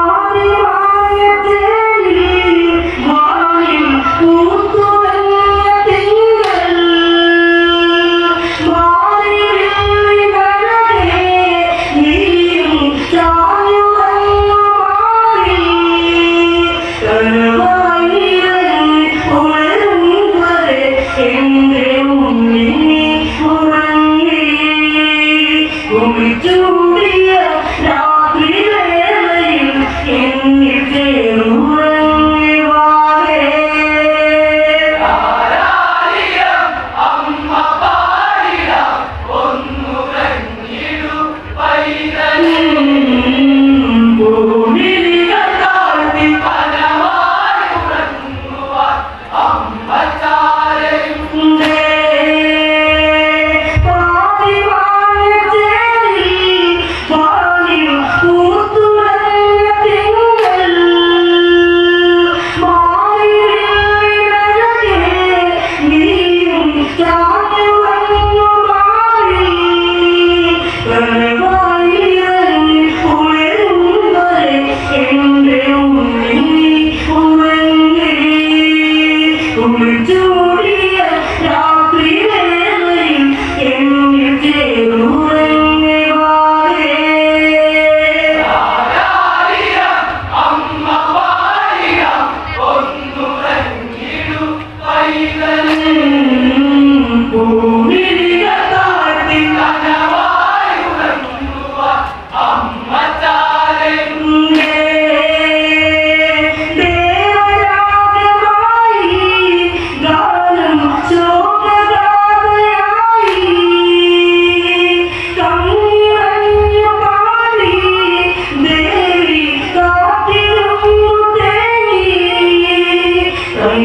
glória.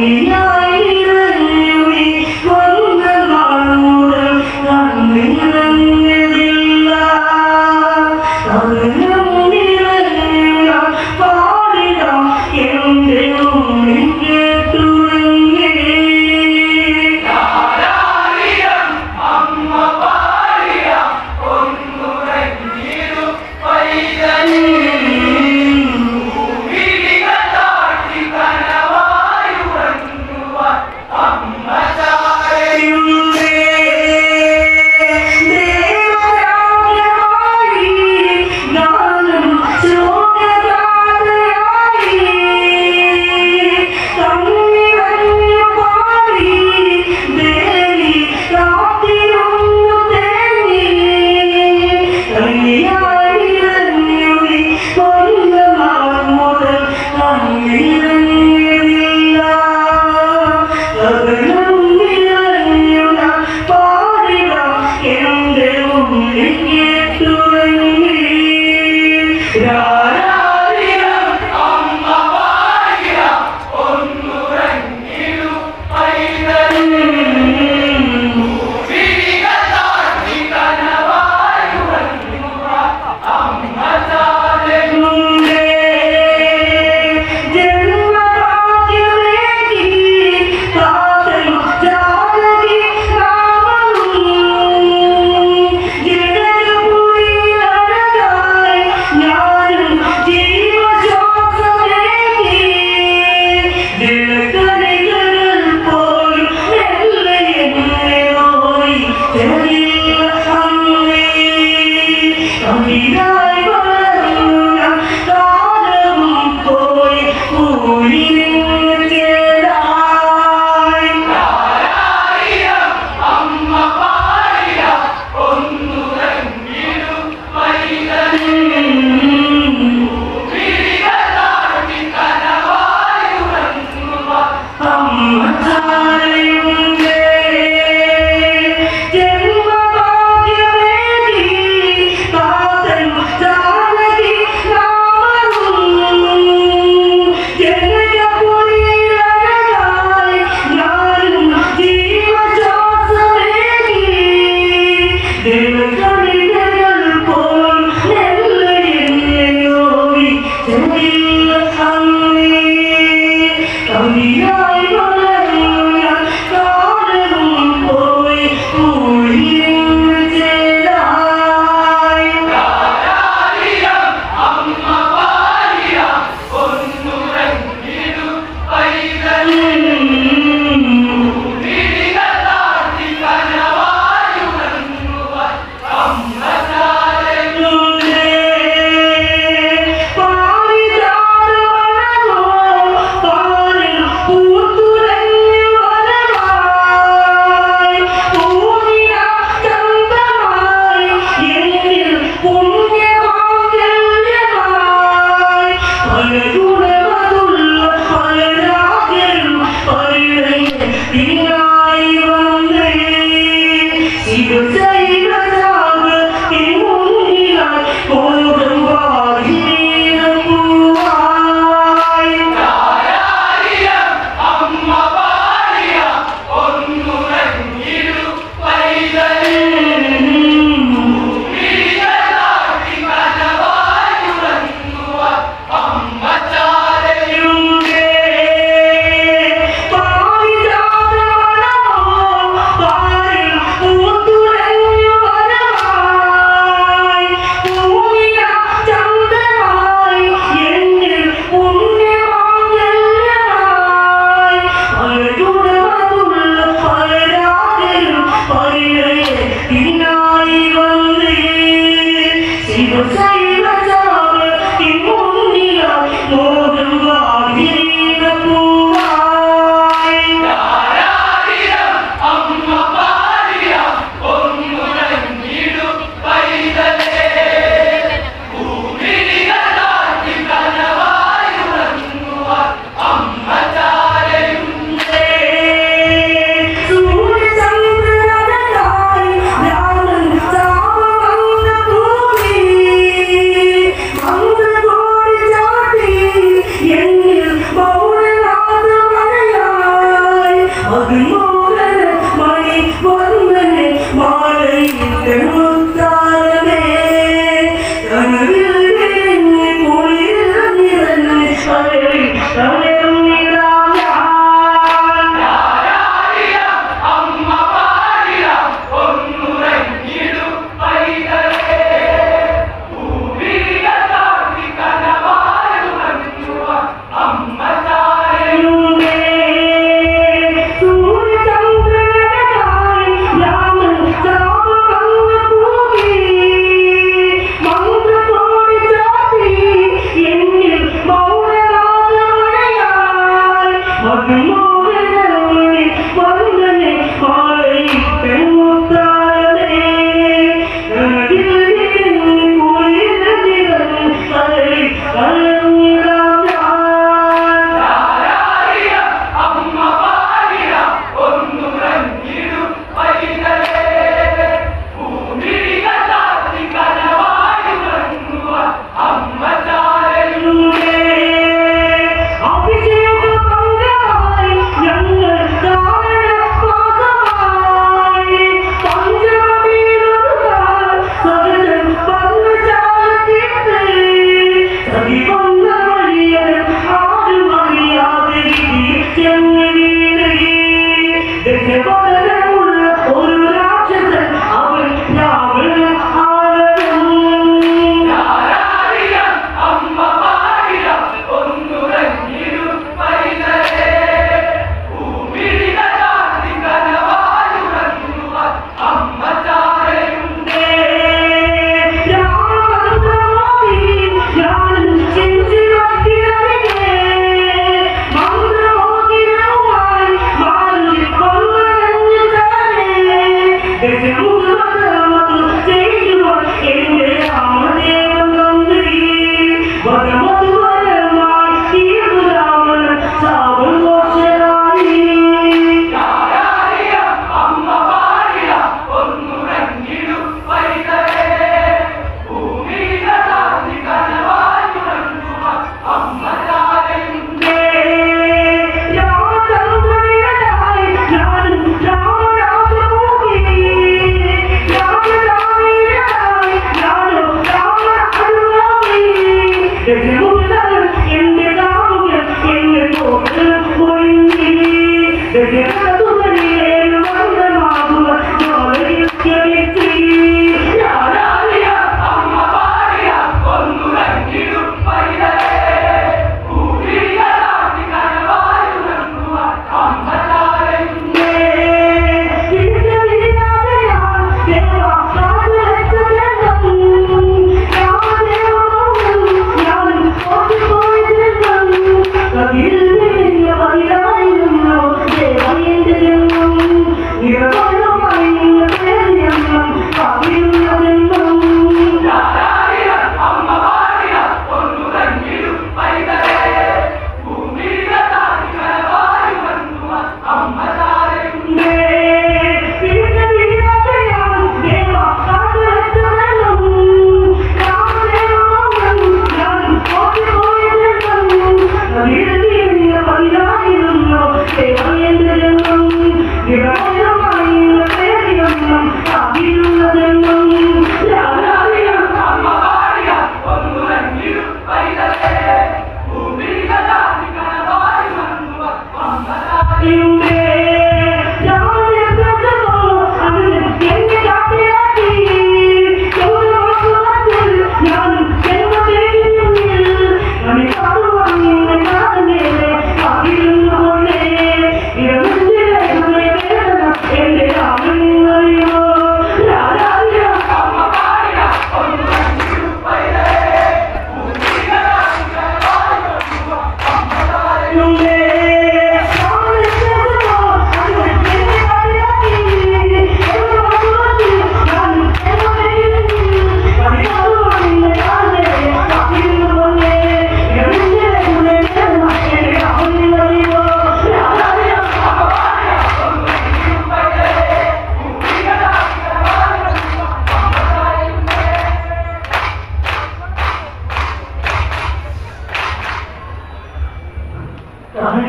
Yeah.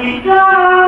Africa.